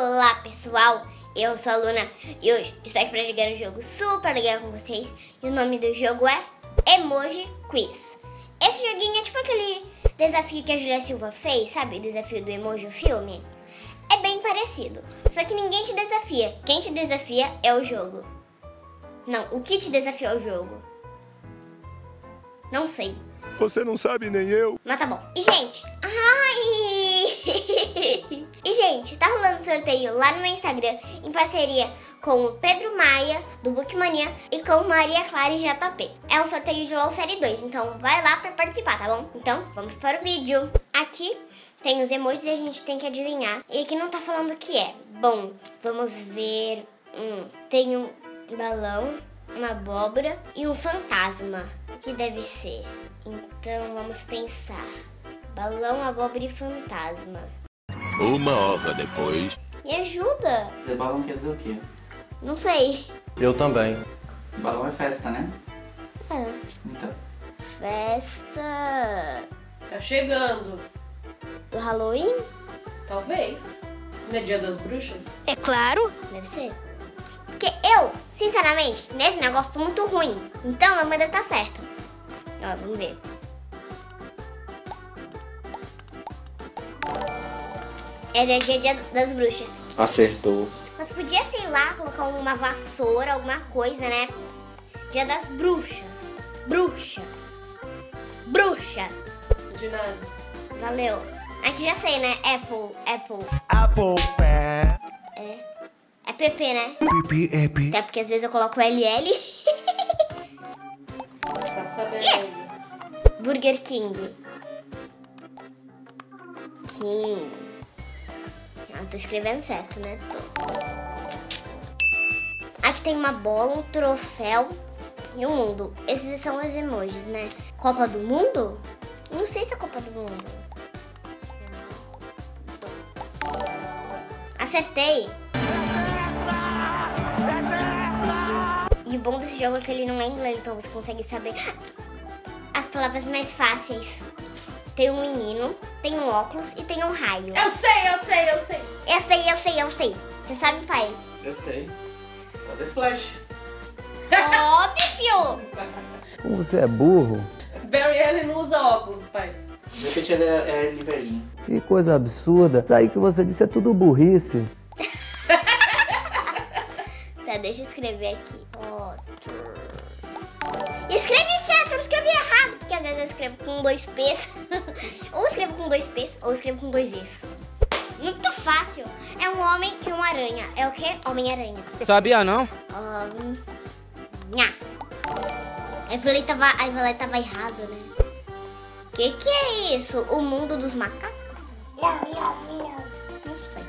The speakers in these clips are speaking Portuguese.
Olá pessoal, eu sou a Luna e hoje estou aqui para jogar um jogo super legal com vocês e o nome do jogo é Emoji Quiz. Esse joguinho é tipo aquele desafio que a Julia Silva fez, sabe? O desafio do emoji filme. É bem parecido, só que ninguém te desafia. Quem te desafia é o jogo. Não, o que te desafia é o jogo. Não sei. Você não sabe nem eu. Mas tá bom. E, gente, ai! gente, tá rolando sorteio lá no meu Instagram, em parceria com o Pedro Maia, do Bookmania, e com Maria Clara e JP. É um sorteio de LOL Série 2, então vai lá pra participar, tá bom? Então, vamos para o vídeo. Aqui tem os emojis e a gente tem que adivinhar. E aqui não tá falando o que é. Bom, vamos ver... Hum, tem um balão, uma abóbora e um fantasma. O que deve ser? Então vamos pensar. Balão, abóbora e fantasma. Uma hora depois. Me ajuda! Dizer balão quer dizer o quê? Não sei. Eu também. Balão é festa, né? É. Então. Festa Tá chegando. do Halloween? Talvez. Não é dia das bruxas? Deve ser. Porque eu, sinceramente, nesse negócio sou muito ruim. Então a mãe deve estar certa. Ó, vamos ver. Era dia, dia das bruxas. Acertou. Mas podia, sei lá, colocar uma vassoura, alguma coisa, né? Dia das bruxas. Bruxa. Bruxa. De nada. Valeu. Aqui já sei, né? Apple. Apple. Apple Pen. É. É PP, né? Pipi Até porque às vezes eu coloco LL. Tá sabendo Yes. Burger King. King. Ah, tô escrevendo certo, né? Tô. Aqui tem uma bola, um troféu e um mundo. Esses são os emojis, né? Copa do Mundo? Não sei se é Copa do Mundo. Acertei. E o bom desse jogo é que ele não é inglês, então você consegue saber as palavras mais fáceis. Tem um menino, tem um óculos e tem um raio. Eu sei, eu sei, eu sei. Eu sei, eu sei, eu sei. Você sabe, pai? Eu sei. Cadê Flash? Óbvio! Como você é burro? Barry Allen não usa óculos, pai. De repente ele é, é. Que coisa absurda. Isso aí que você disse é tudo burrice. Tá, deixa eu escrever aqui. Outro. E escreve certo, eu não escrevi errado, porque às vezes eu escrevo com dois P's. ou escrevo com dois P's, ou escrevo com dois Is. Muito fácil. É um homem e uma aranha. É o quê? Homem-aranha. Sabia não? Um, nha. A falei tava, a falei tava errado, né? Que que é isso? O mundo dos macacos? Não sei.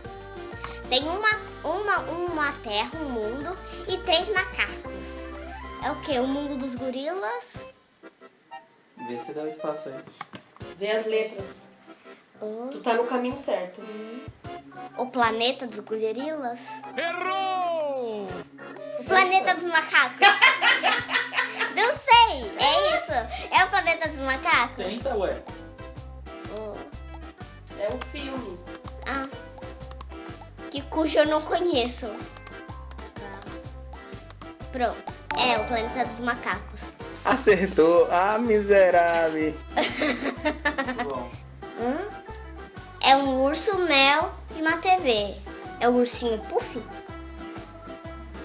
Tem uma, uma, uma terra, um mundo e três macacos. É o que? O mundo dos gorilas? Vê se dá o espaço aí. Vê as letras. O, Tu tá no caminho certo. o planeta dos gorilas? Errou! O planeta dos macacos? Não sei. É isso. É o planeta dos macacos? Tenta, ué. O- É um filme. Ah. Que cujo eu não conheço. Pronto. É o planeta dos macacos. Acertou. Ah, miserável. Bom. Hã? É um urso mel de uma TV. É o ursinho Puff?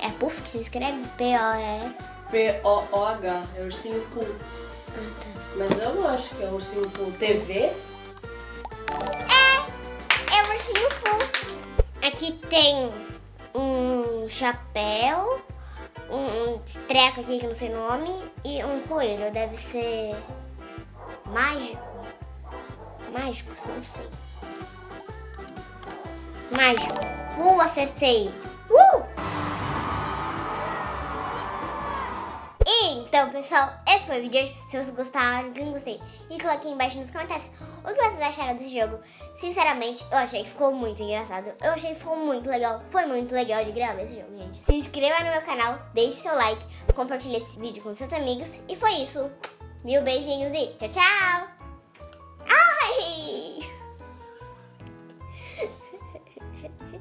É Puff que se escreve? P-O-E. P-O-O-H. É ursinho Pooh. Mas eu não acho que é ursinho Pooh. TV? É o ursinho Puff. Aqui tem um chapéu, um, um treco aqui que não sei o nome, e um coelho. Deve ser mágico. Mágicos, não sei. Mágico. Uh, acertei. Então, pessoal, esse foi o vídeo de hoje. Se vocês gostaram, clique gostei e coloque aqui embaixo nos comentários o que vocês acharam desse jogo. Sinceramente, eu achei que ficou muito engraçado. Eu achei que ficou muito legal. Foi muito legal de gravar esse jogo, gente. Se inscreva no meu canal, deixe seu like, compartilhe esse vídeo com seus amigos. E foi isso. Mil beijinhos e tchau, tchau! Ai!